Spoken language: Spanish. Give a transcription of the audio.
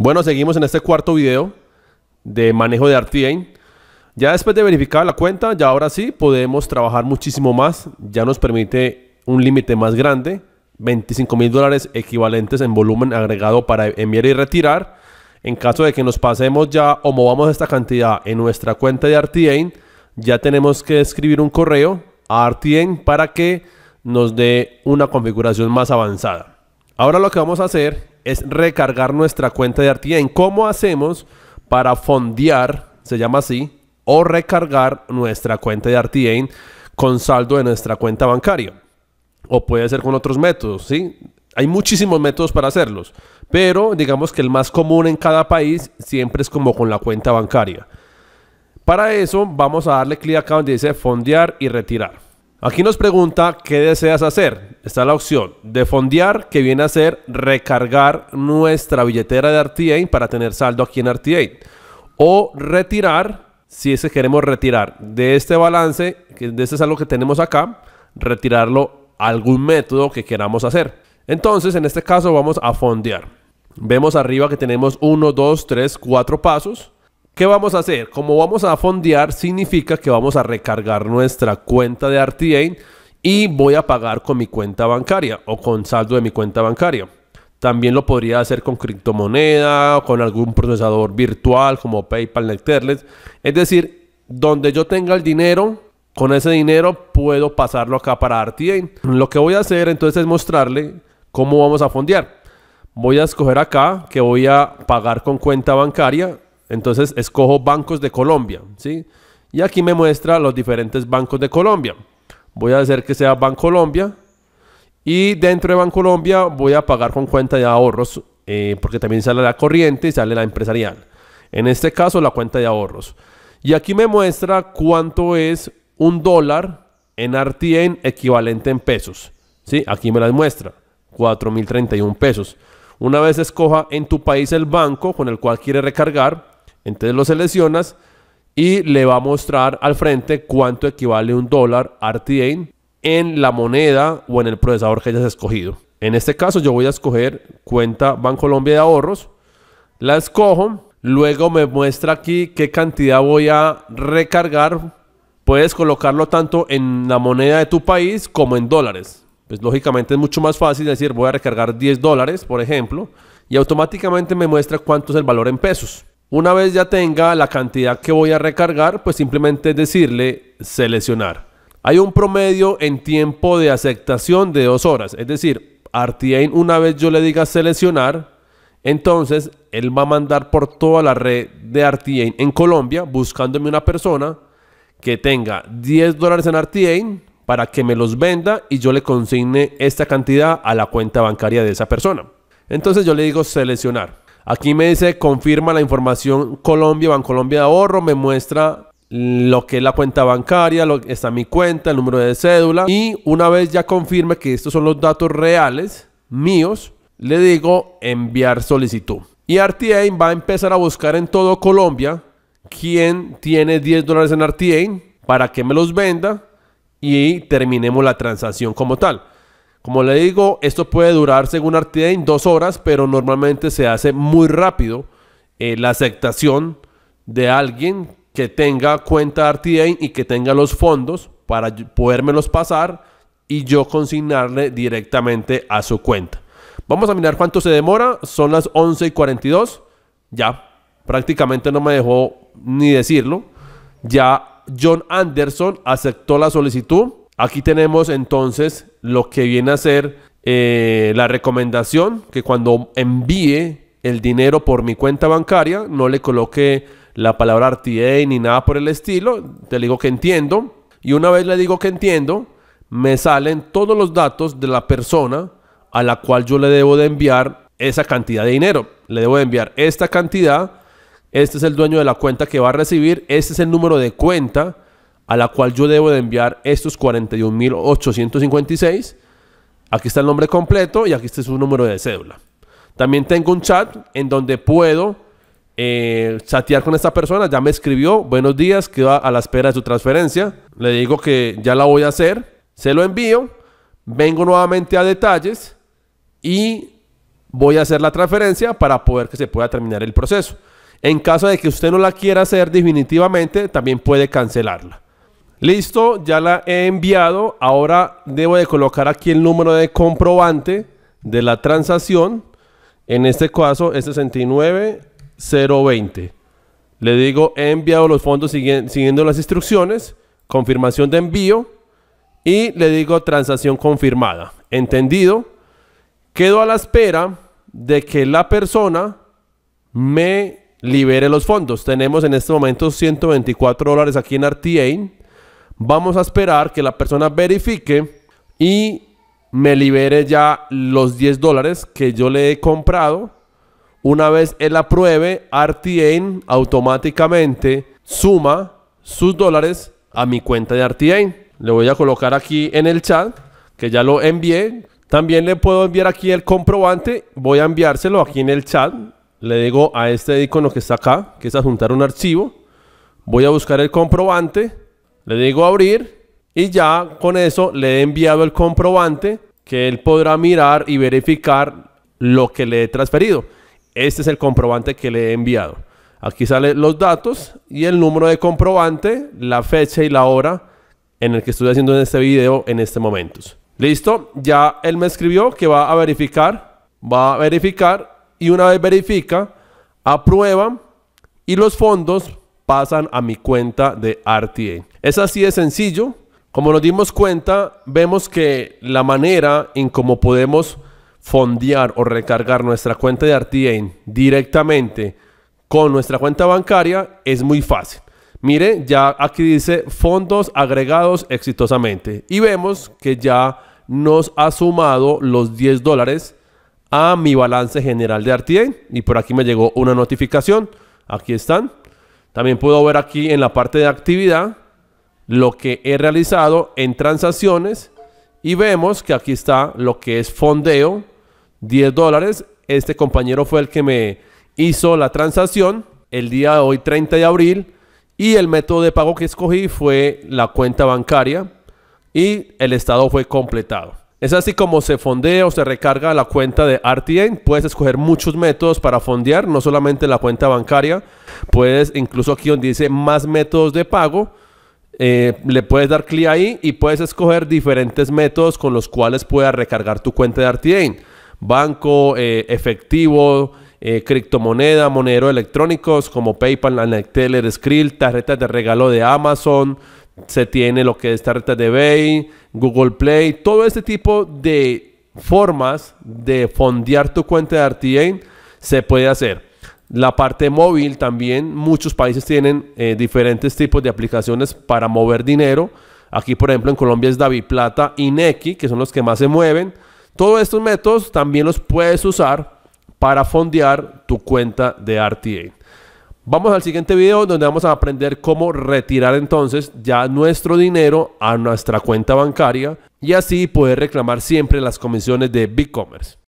Bueno, seguimos en este cuarto video de manejo de RTA. Ya después de verificar la cuenta, ya ahora sí podemos trabajar muchísimo más. Ya nos permite un límite más grande, 25 mil dólares equivalentes en volumen agregado para enviar y retirar. En caso de que nos pasemos ya o movamos esta cantidad en nuestra cuenta de RTA, ya tenemos que escribir un correo a RTA para que nos dé una configuración más avanzada. Ahora lo que vamos a hacer es recargar nuestra cuenta de RTA. ¿Cómo hacemos para fondear, se llama así, o recargar nuestra cuenta de RTA con saldo de nuestra cuenta bancaria? O puede ser con otros métodos, ¿sí? Hay muchísimos métodos para hacerlos, pero digamos que el más común en cada país siempre es como con la cuenta bancaria. Para eso vamos a darle clic acá donde dice fondear y retirar. Aquí nos pregunta qué deseas hacer. Está la opción de fondear, que viene a ser recargar nuestra billetera de RTA para tener saldo aquí en RTA. O retirar, si es que queremos retirar de este balance, que de este es algo que tenemos acá, retirarlo a algún método que queramos hacer. Entonces, en este caso vamos a fondear. Vemos arriba que tenemos 1, 2, 3, 4 pasos. ¿Qué vamos a hacer? Como vamos a fondear, significa que vamos a recargar nuestra cuenta de RTA y voy a pagar con mi cuenta bancaria o con saldo de mi cuenta bancaria. También lo podría hacer con criptomoneda, con algún procesador virtual como PayPal, Netterlet. Es decir, donde yo tenga el dinero, con ese dinero puedo pasarlo acá para RTA. Lo que voy a hacer entonces es mostrarle cómo vamos a fondear. Voy a escoger acá que voy a pagar con cuenta bancaria entonces escojo bancos de Colombia, ¿sí? Y aquí me muestra los diferentes bancos de Colombia. Voy a hacer que sea Bancolombia. Y dentro de Bancolombia voy a pagar con cuenta de ahorros, eh, porque también sale la corriente y sale la empresarial. En este caso, la cuenta de ahorros. Y aquí me muestra cuánto es un dólar en RTN equivalente en pesos. ¿Sí? Aquí me las muestra. 4.031 pesos. Una vez escoja en tu país el banco con el cual quiere recargar, entonces lo seleccionas y le va a mostrar al frente cuánto equivale un dólar RTA en la moneda o en el procesador que hayas escogido. En este caso yo voy a escoger cuenta Bancolombia de ahorros. La escojo. Luego me muestra aquí qué cantidad voy a recargar. Puedes colocarlo tanto en la moneda de tu país como en dólares. Pues lógicamente es mucho más fácil decir voy a recargar 10 dólares, por ejemplo, y automáticamente me muestra cuánto es el valor en pesos. Una vez ya tenga la cantidad que voy a recargar, pues simplemente decirle seleccionar. Hay un promedio en tiempo de aceptación de dos horas. Es decir, RTA una vez yo le diga seleccionar, entonces él va a mandar por toda la red de RTA en Colombia buscándome una persona que tenga 10 dólares en RTA para que me los venda y yo le consigne esta cantidad a la cuenta bancaria de esa persona. Entonces yo le digo seleccionar. Aquí me dice confirma la información Colombia, Bancolombia de ahorro, me muestra lo que es la cuenta bancaria, lo, está mi cuenta, el número de cédula y una vez ya confirme que estos son los datos reales míos, le digo enviar solicitud. Y RTA va a empezar a buscar en todo Colombia quién tiene 10 dólares en RTA para que me los venda y terminemos la transacción como tal. Como le digo, esto puede durar según en dos horas, pero normalmente se hace muy rápido eh, la aceptación de alguien que tenga cuenta RTA y que tenga los fondos para podérmelos pasar y yo consignarle directamente a su cuenta. Vamos a mirar cuánto se demora. Son las 11 y 42. Ya, prácticamente no me dejó ni decirlo. Ya John Anderson aceptó la solicitud. Aquí tenemos entonces lo que viene a ser eh, la recomendación que cuando envíe el dinero por mi cuenta bancaria no le coloque la palabra RTA ni nada por el estilo. Te digo que entiendo. Y una vez le digo que entiendo, me salen todos los datos de la persona a la cual yo le debo de enviar esa cantidad de dinero. Le debo de enviar esta cantidad. Este es el dueño de la cuenta que va a recibir. Este es el número de cuenta a la cual yo debo de enviar estos 41.856. Aquí está el nombre completo y aquí está su número de cédula. También tengo un chat en donde puedo eh, chatear con esta persona. Ya me escribió, buenos días, quedo a la espera de su transferencia. Le digo que ya la voy a hacer. Se lo envío. Vengo nuevamente a detalles y voy a hacer la transferencia para poder que se pueda terminar el proceso. En caso de que usted no la quiera hacer definitivamente, también puede cancelarla. Listo, ya la he enviado. Ahora debo de colocar aquí el número de comprobante de la transacción. En este caso es 69020. Le digo, he enviado los fondos siguiendo las instrucciones. Confirmación de envío. Y le digo transacción confirmada. Entendido. Quedo a la espera de que la persona me libere los fondos. Tenemos en este momento 124 dólares aquí en RTA. Vamos a esperar que la persona verifique y me libere ya los 10 dólares que yo le he comprado. Una vez él apruebe, RTA automáticamente suma sus dólares a mi cuenta de RTA. Le voy a colocar aquí en el chat que ya lo envié. También le puedo enviar aquí el comprobante. Voy a enviárselo aquí en el chat. Le digo a este icono que está acá, que es adjuntar un archivo. Voy a buscar el comprobante. Le digo abrir. Y ya con eso le he enviado el comprobante que él podrá mirar y verificar lo que le he transferido. Este es el comprobante que le he enviado. Aquí salen los datos y el número de comprobante, la fecha y la hora en el que estoy haciendo este video en este momento. Listo, ya él me escribió que va a verificar, va a verificar y una vez verifica, aprueba y los fondos pasan a mi cuenta de RTA. Es así de sencillo. Como nos dimos cuenta, vemos que la manera en cómo podemos fondear o recargar nuestra cuenta de RTA directamente con nuestra cuenta bancaria es muy fácil. Mire, ya aquí dice fondos agregados exitosamente y vemos que ya nos ha sumado los 10 dólares a mi balance general de RTA y por aquí me llegó una notificación. Aquí están. También puedo ver aquí en la parte de actividad lo que he realizado en transacciones y vemos que aquí está lo que es fondeo, 10 dólares. Este compañero fue el que me hizo la transacción el día de hoy, 30 de abril, y el método de pago que escogí fue la cuenta bancaria y el estado fue completado. Es así como se fondea o se recarga la cuenta de RTN. Puedes escoger muchos métodos para fondear, no solamente la cuenta bancaria. Puedes, incluso aquí donde dice más métodos de pago, eh, le puedes dar clic ahí y puedes escoger diferentes métodos con los cuales puedas recargar tu cuenta de RTN. Banco, eh, efectivo, eh, criptomoneda, monedero electrónicos como PayPal, Anecteller, Skrill, tarjetas de regalo de Amazon, se tiene lo que es tarjeta de eBay, Google Play, todo este tipo de formas de fondear tu cuenta de RTA se puede hacer. La parte móvil también, muchos países tienen eh, diferentes tipos de aplicaciones para mover dinero. Aquí, por ejemplo, en Colombia es David Plata y Neki, que son los que más se mueven. Todos estos métodos también los puedes usar para fondear tu cuenta de RTA. Vamos al siguiente video donde vamos a aprender cómo retirar entonces ya nuestro dinero a nuestra cuenta bancaria y así poder reclamar siempre las comisiones de BigCommerce.